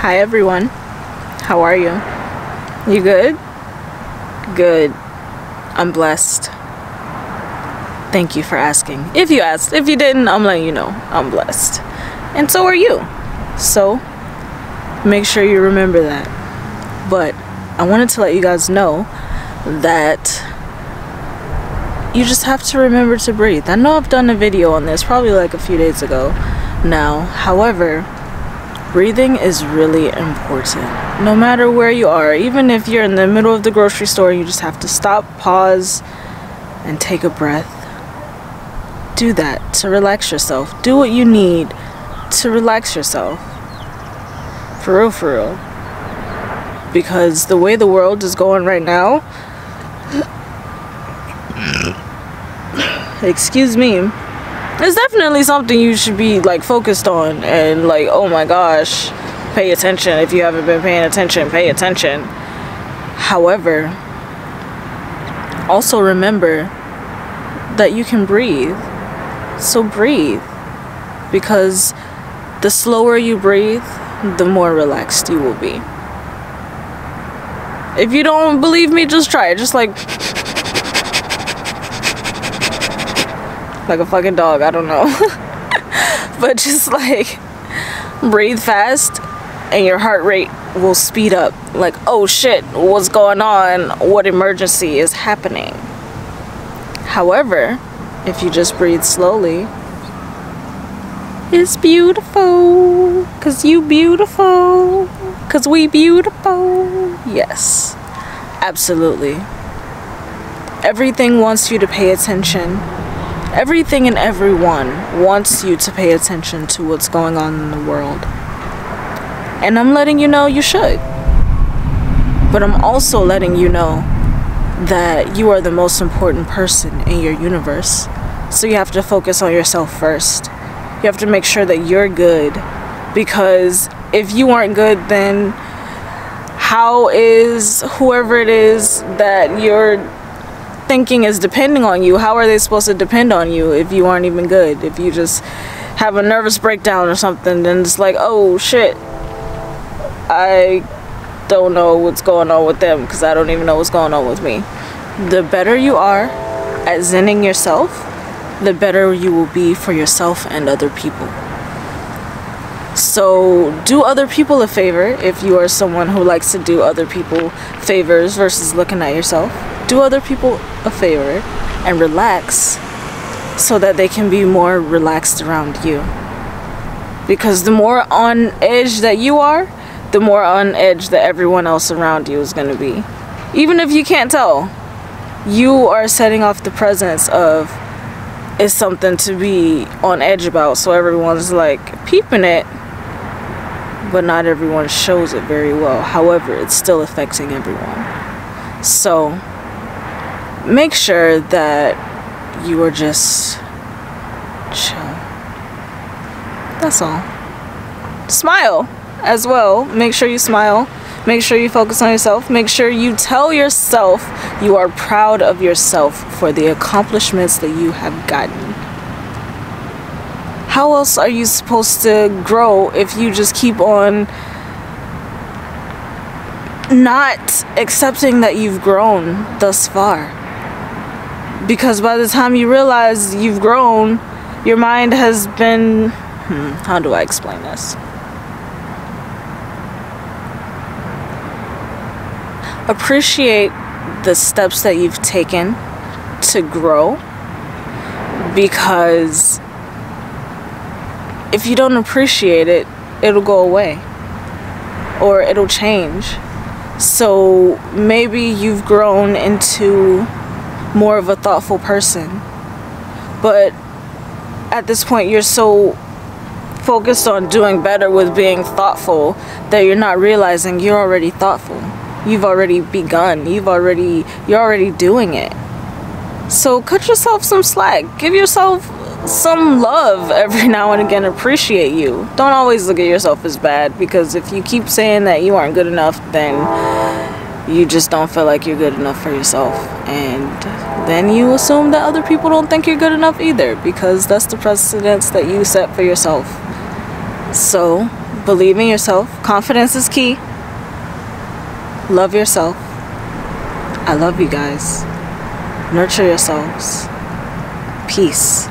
Hi everyone. How are you? You good? Good. I'm blessed. Thank you for asking. If you asked, if you didn't, I'm letting you know. I'm blessed. And so are you. So make sure you remember that. But I wanted to let you guys know that you just have to remember to breathe. I know I've done a video on this probably like a few days ago now. However, breathing is really important. No matter where you are, even if you're in the middle of the grocery store, you just have to stop, pause, and take a breath. Do that to relax yourself. Do what you need to relax yourself. For real, for real. Because the way the world is going right now, excuse me, it's definitely something you should be like focused on and like oh my gosh pay attention. If you haven't been paying attention pay attention. However also remember that you can breathe. So breathe because the slower you breathe the more relaxed you will be. If you don't believe me just try it. Just like like a fucking dog, I don't know. but just like breathe fast and your heart rate will speed up. Like, oh shit, what's going on? What emergency is happening? However, if you just breathe slowly, it's beautiful. Cause you beautiful. Cause we beautiful. Yes, absolutely. Everything wants you to pay attention everything and everyone wants you to pay attention to what's going on in the world. And I'm letting you know you should. But I'm also letting you know that you are the most important person in your universe. So you have to focus on yourself first. You have to make sure that you're good. Because if you aren't good, then how is whoever it is that you're thinking is depending on you, how are they supposed to depend on you if you aren't even good? If you just have a nervous breakdown or something, then it's like, oh shit, I don't know what's going on with them because I don't even know what's going on with me. The better you are at zenning yourself, the better you will be for yourself and other people. So do other people a favor if you are someone who likes to do other people favors versus looking at yourself do other people a favor and relax so that they can be more relaxed around you. Because the more on edge that you are, the more on edge that everyone else around you is going to be. Even if you can't tell, you are setting off the presence of is something to be on edge about. So everyone's like peeping it, but not everyone shows it very well. However, it's still affecting everyone. So make sure that you are just chill. That's all. Smile as well. Make sure you smile. Make sure you focus on yourself. Make sure you tell yourself you are proud of yourself for the accomplishments that you have gotten. How else are you supposed to grow if you just keep on not accepting that you've grown thus far? Because by the time you realize you've grown your mind has been hmm, how do I explain this? Appreciate the steps that you've taken to grow because if you don't appreciate it it'll go away or it'll change. So maybe you've grown into more of a thoughtful person. But at this point, you're so focused on doing better with being thoughtful that you're not realizing you're already thoughtful. You've already begun. You've already you're already doing it. So cut yourself some slack. Give yourself some love every now and again. Appreciate you. Don't always look at yourself as bad because if you keep saying that you aren't good enough, then you just don't feel like you're good enough for yourself. And then you assume that other people don't think you're good enough either because that's the precedence that you set for yourself. So believe in yourself. Confidence is key. Love yourself. I love you guys. Nurture yourselves. Peace.